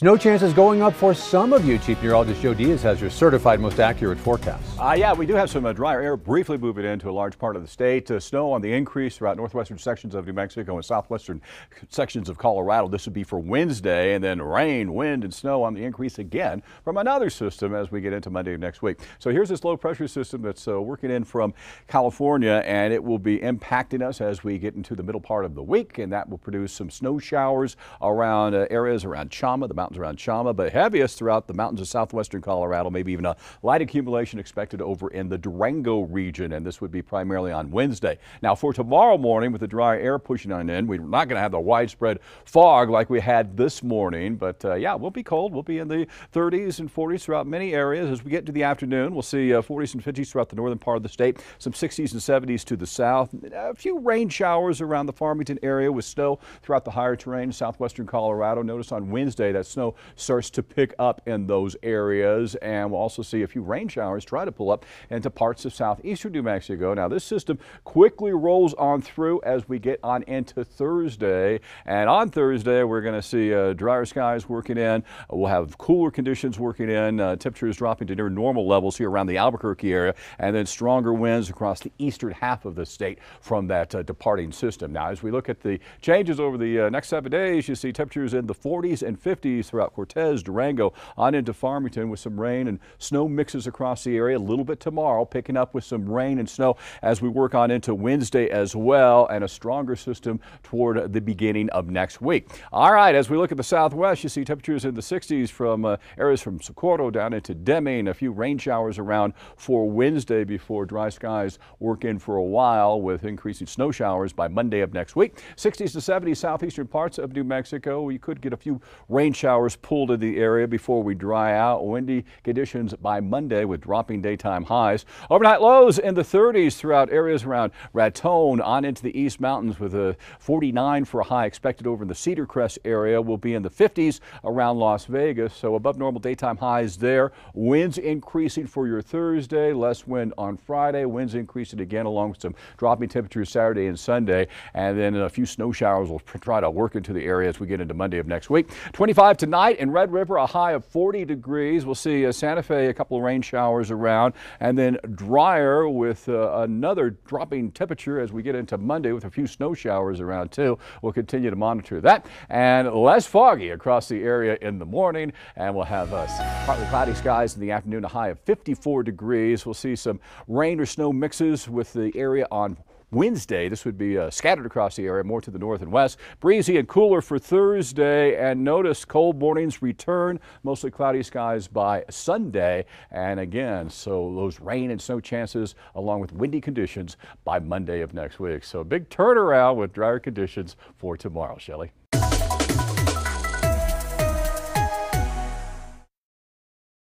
Snow chances going up for some of you. Chief Meteorologist Joe Diaz has your certified most accurate forecast. Uh, yeah, we do have some uh, drier air briefly moving into a large part of the state. Uh, snow on the increase throughout northwestern sections of New Mexico and southwestern sections of Colorado. This would be for Wednesday, and then rain, wind, and snow on the increase again from another system as we get into Monday of next week. So here's this low pressure system that's uh, working in from California, and it will be impacting us as we get into the middle part of the week, and that will produce some snow showers around uh, areas around Chama, the mountain mountains around Chama, but heaviest throughout the mountains of southwestern Colorado, maybe even a light accumulation expected over in the Durango region, and this would be primarily on Wednesday. Now, for tomorrow morning, with the dry air pushing on in, we're not going to have the widespread fog like we had this morning, but uh, yeah, we'll be cold. We'll be in the 30s and 40s throughout many areas. As we get to the afternoon, we'll see uh, 40s and 50s throughout the northern part of the state, some 60s and 70s to the south, a few rain showers around the Farmington area with snow throughout the higher terrain, southwestern Colorado. Notice on Wednesday that snow snow starts to pick up in those areas. And we'll also see a few rain showers try to pull up into parts of southeastern New Mexico. Now, this system quickly rolls on through as we get on into Thursday. And on Thursday, we're going to see uh, drier skies working in. We'll have cooler conditions working in. Uh, temperatures dropping to near normal levels here around the Albuquerque area. And then stronger winds across the eastern half of the state from that uh, departing system. Now, as we look at the changes over the uh, next seven days, you see temperatures in the 40s and 50s throughout Cortez, Durango, on into Farmington with some rain and snow mixes across the area. A little bit tomorrow, picking up with some rain and snow as we work on into Wednesday as well, and a stronger system toward the beginning of next week. All right, as we look at the southwest, you see temperatures in the 60s from uh, areas from Socorro down into Deming. A few rain showers around for Wednesday before dry skies work in for a while with increasing snow showers by Monday of next week. 60s to 70s southeastern parts of New Mexico. You could get a few rain showers showers pulled in the area before we dry out. Windy conditions by Monday with dropping daytime highs. Overnight lows in the 30s throughout areas around Raton on into the East Mountains with a 49 for a high expected over in the Cedar Crest area. We'll be in the 50s around Las Vegas, so above normal daytime highs there. Winds increasing for your Thursday, less wind on Friday. Winds increasing again along with some dropping temperatures Saturday and Sunday, and then a few snow showers will try to work into the area as we get into Monday of next week. 25 to Tonight in Red River, a high of 40 degrees. We'll see uh, Santa Fe, a couple of rain showers around, and then drier with uh, another dropping temperature as we get into Monday with a few snow showers around too. We'll continue to monitor that. And less foggy across the area in the morning, and we'll have uh, partly cloudy skies in the afternoon, a high of 54 degrees. We'll see some rain or snow mixes with the area on Wednesday. This would be uh, scattered across the area, more to the north and west. Breezy and cooler for Thursday, and notice cold mornings return, mostly cloudy skies by Sunday. And again, so those rain and snow chances along with windy conditions by Monday of next week. So big turnaround with drier conditions for tomorrow, Shelley.